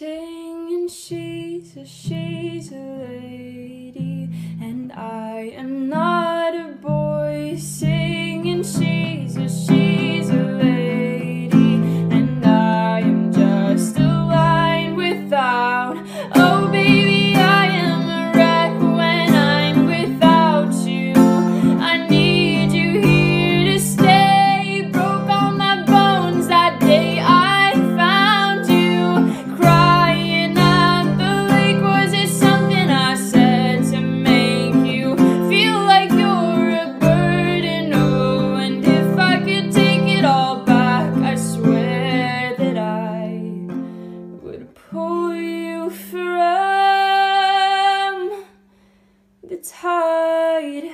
singing she's a she's a lady. And i am not a boy singing she's a she's a lady. And i am just a line without from the tide.